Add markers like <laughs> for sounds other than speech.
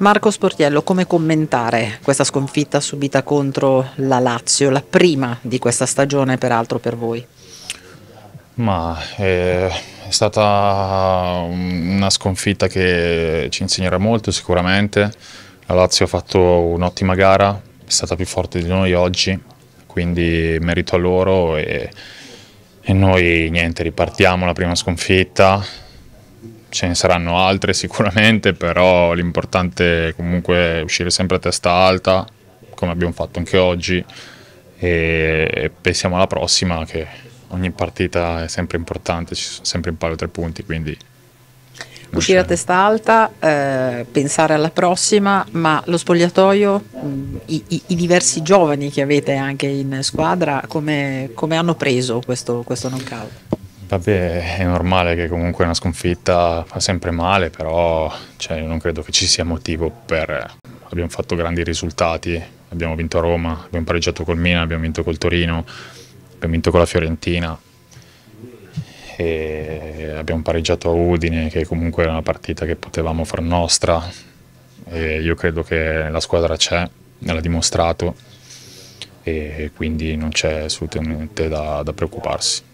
Marco Sportiello, come commentare questa sconfitta subita contro la Lazio, la prima di questa stagione peraltro per voi? Ma è, è stata una sconfitta che ci insegnerà molto sicuramente. La Lazio ha fatto un'ottima gara, è stata più forte di noi oggi, quindi merito a loro e, e noi niente, ripartiamo la prima sconfitta, ce ne saranno altre sicuramente, <laughs> però l'importante è comunque uscire sempre a testa alta, come abbiamo fatto anche oggi, e pensiamo alla prossima che ogni partita è sempre importante, ci sono sempre in palio tre punti, quindi... Uscire a testa alta, eh, pensare alla prossima, ma lo spogliatoio, i, i, i, diversi giovani che avete anche in squadra, come, come hanno preso questo, questo knockout? Vabbè, è normale che comunque una sconfitta fa sempre male, però cioè, non credo che ci sia motivo per... Abbiamo fatto grandi risultati, abbiamo vinto a Roma, abbiamo pareggiato col Milan, abbiamo vinto col Torino, abbiamo vinto con la Fiorentina e abbiamo pareggiato a Udine, che comunque era una partita che potevamo far nostra. E io credo che la squadra c'è, l'ha dimostrato e quindi non c'è assolutamente da, da preoccuparsi.